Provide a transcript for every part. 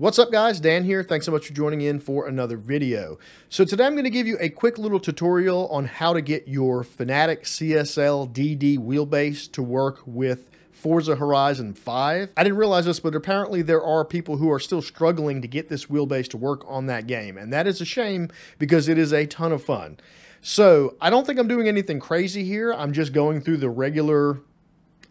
What's up guys, Dan here. Thanks so much for joining in for another video. So today I'm going to give you a quick little tutorial on how to get your Fanatec CSL DD wheelbase to work with Forza Horizon 5. I didn't realize this, but apparently there are people who are still struggling to get this wheelbase to work on that game. And that is a shame because it is a ton of fun. So I don't think I'm doing anything crazy here. I'm just going through the regular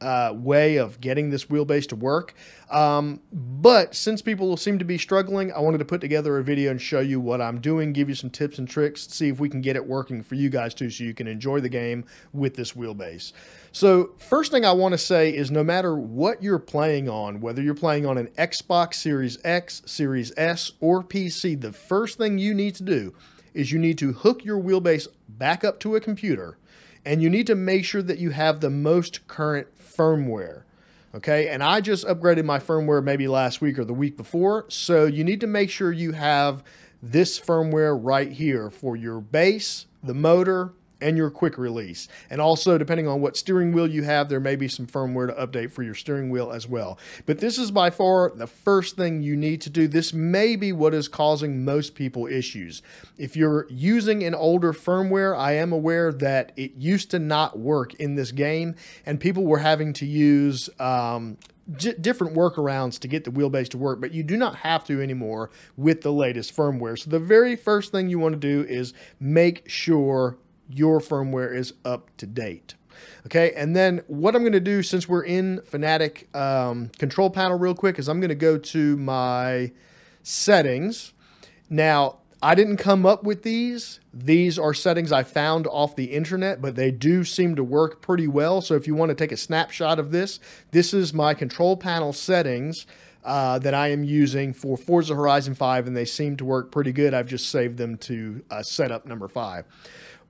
uh, way of getting this wheelbase to work. Um, but since people seem to be struggling, I wanted to put together a video and show you what I'm doing, give you some tips and tricks, see if we can get it working for you guys too so you can enjoy the game with this wheelbase. So first thing I want to say is no matter what you're playing on, whether you're playing on an Xbox Series X, Series S, or PC, the first thing you need to do is you need to hook your wheelbase back up to a computer and you need to make sure that you have the most current firmware. Okay, and I just upgraded my firmware maybe last week or the week before, so you need to make sure you have this firmware right here for your base, the motor, and your quick release. And also, depending on what steering wheel you have, there may be some firmware to update for your steering wheel as well. But this is by far the first thing you need to do. This may be what is causing most people issues. If you're using an older firmware, I am aware that it used to not work in this game, and people were having to use um, different workarounds to get the wheelbase to work, but you do not have to anymore with the latest firmware. So the very first thing you want to do is make sure your firmware is up to date. Okay, and then what I'm going to do since we're in Fanatec um, control panel real quick is I'm going to go to my settings. Now, I didn't come up with these. These are settings I found off the internet, but they do seem to work pretty well. So if you want to take a snapshot of this, this is my control panel settings uh, that I am using for Forza Horizon 5, and they seem to work pretty good. I've just saved them to uh, setup number five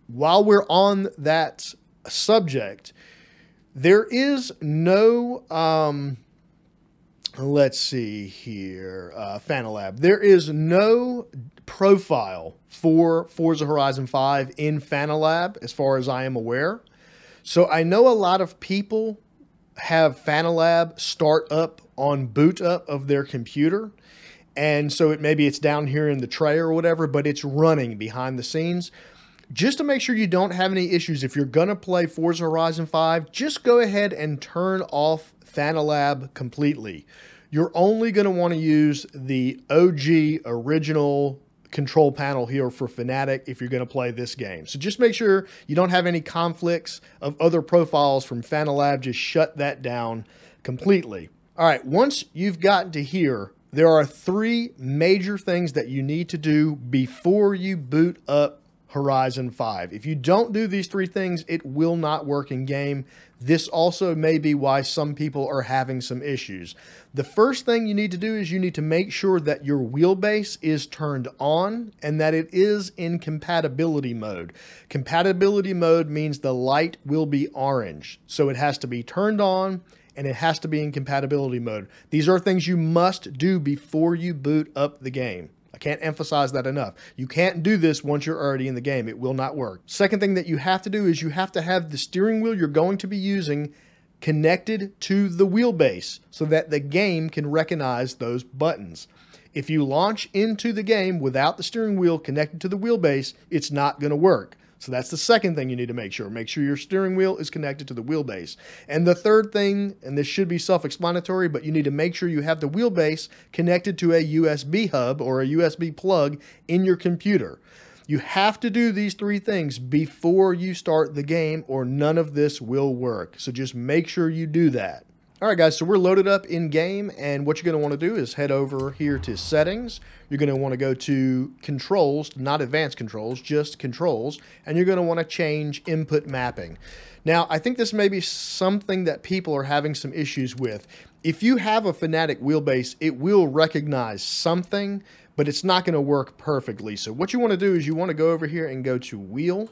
while we're on that subject, there is no, um, let's see here, uh, Fanalab. There is no profile for Forza Horizon 5 in Fanalab, as far as I am aware. So I know a lot of people have Fanalab start up on boot up of their computer. And so it maybe it's down here in the tray or whatever, but it's running behind the scenes just to make sure you don't have any issues, if you're going to play Forza Horizon 5, just go ahead and turn off Fanalab completely. You're only going to want to use the OG original control panel here for Fanatec if you're going to play this game. So just make sure you don't have any conflicts of other profiles from Fanalab. Just shut that down completely. All right, once you've gotten to here, there are three major things that you need to do before you boot up Horizon 5. If you don't do these three things, it will not work in game. This also may be why some people are having some issues. The first thing you need to do is you need to make sure that your wheelbase is turned on and that it is in compatibility mode. Compatibility mode means the light will be orange. So it has to be turned on and it has to be in compatibility mode. These are things you must do before you boot up the game. I can't emphasize that enough. You can't do this once you're already in the game. It will not work. Second thing that you have to do is you have to have the steering wheel you're going to be using connected to the wheelbase so that the game can recognize those buttons. If you launch into the game without the steering wheel connected to the wheelbase, it's not going to work. So that's the second thing you need to make sure. Make sure your steering wheel is connected to the wheelbase. And the third thing, and this should be self-explanatory, but you need to make sure you have the wheelbase connected to a USB hub or a USB plug in your computer. You have to do these three things before you start the game or none of this will work. So just make sure you do that. All right, guys, so we're loaded up in game, and what you're going to want to do is head over here to settings. You're going to want to go to controls, not advanced controls, just controls, and you're going to want to change input mapping. Now, I think this may be something that people are having some issues with. If you have a Fanatec wheelbase, it will recognize something, but it's not going to work perfectly. So what you want to do is you want to go over here and go to wheel,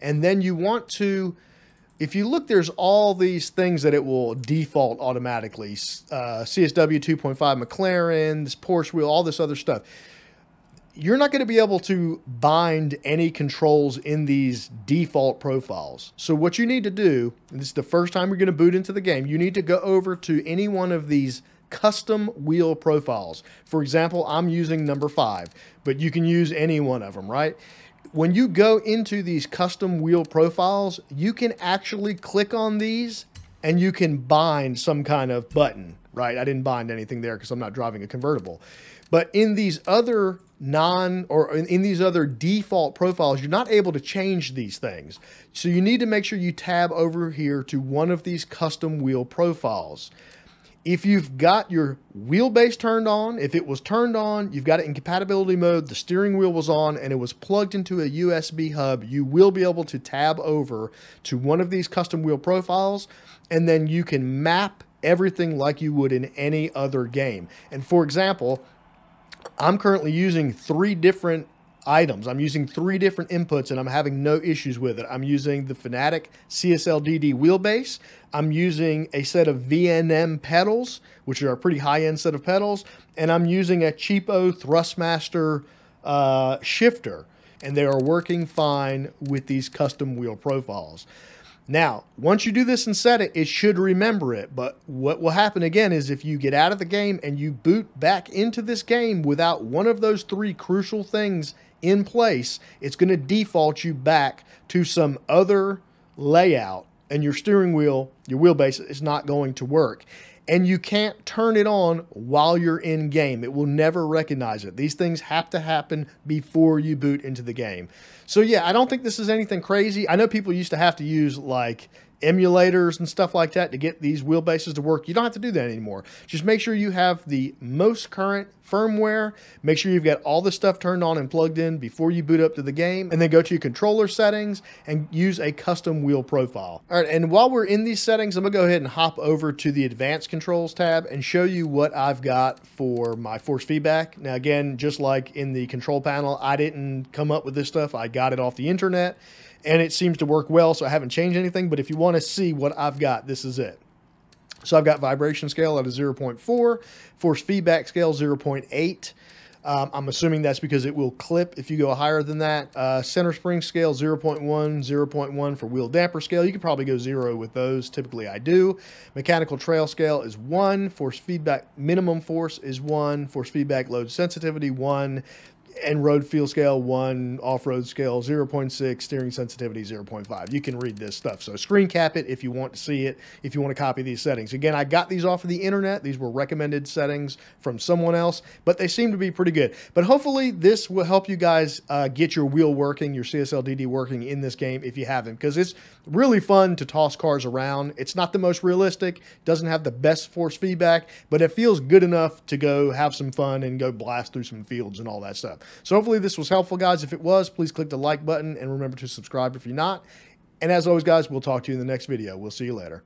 and then you want to if you look, there's all these things that it will default automatically. Uh, CSW 2.5 McLaren, this Porsche wheel, all this other stuff. You're not going to be able to bind any controls in these default profiles. So what you need to do, and this is the first time you're going to boot into the game, you need to go over to any one of these custom wheel profiles. For example, I'm using number five, but you can use any one of them, right? When you go into these custom wheel profiles, you can actually click on these and you can bind some kind of button, right? I didn't bind anything there because I'm not driving a convertible. But in these other non or in these other default profiles, you're not able to change these things. So you need to make sure you tab over here to one of these custom wheel profiles. If you've got your wheelbase turned on, if it was turned on, you've got it in compatibility mode, the steering wheel was on, and it was plugged into a USB hub, you will be able to tab over to one of these custom wheel profiles, and then you can map everything like you would in any other game. And for example, I'm currently using three different items. I'm using three different inputs and I'm having no issues with it. I'm using the Fanatec CSLDD wheelbase. I'm using a set of VNM pedals, which are a pretty high-end set of pedals, and I'm using a cheapo Thrustmaster uh, shifter, and they are working fine with these custom wheel profiles. Now, once you do this and set it, it should remember it. But what will happen again is if you get out of the game and you boot back into this game without one of those three crucial things in place, it's going to default you back to some other layout and your steering wheel, your wheelbase is not going to work and you can't turn it on while you're in game. It will never recognize it. These things have to happen before you boot into the game. So yeah, I don't think this is anything crazy. I know people used to have to use like emulators and stuff like that to get these wheelbases to work. You don't have to do that anymore. Just make sure you have the most current firmware. Make sure you've got all the stuff turned on and plugged in before you boot up to the game. And then go to your controller settings and use a custom wheel profile. All right, and while we're in these settings, I'm gonna go ahead and hop over to the advanced controls tab and show you what I've got for my force feedback. Now again, just like in the control panel, I didn't come up with this stuff. I got it off the internet and it seems to work well. So I haven't changed anything, but if you want to see what I've got, this is it. So I've got vibration scale at a 0.4, force feedback scale 0.8. Um, I'm assuming that's because it will clip if you go higher than that. Uh, center spring scale 0.1, 0.1 for wheel damper scale. You could probably go zero with those. Typically I do. Mechanical trail scale is one. Force feedback minimum force is one. Force feedback load sensitivity one and road feel scale 1, off-road scale 0.6, steering sensitivity 0.5. You can read this stuff. So screen cap it if you want to see it, if you want to copy these settings. Again, I got these off of the internet. These were recommended settings from someone else, but they seem to be pretty good. But hopefully this will help you guys uh, get your wheel working, your CSLDD working in this game if you haven't, because it's really fun to toss cars around. It's not the most realistic, doesn't have the best force feedback, but it feels good enough to go have some fun and go blast through some fields and all that stuff. So hopefully this was helpful, guys. If it was, please click the like button and remember to subscribe if you're not. And as always, guys, we'll talk to you in the next video. We'll see you later.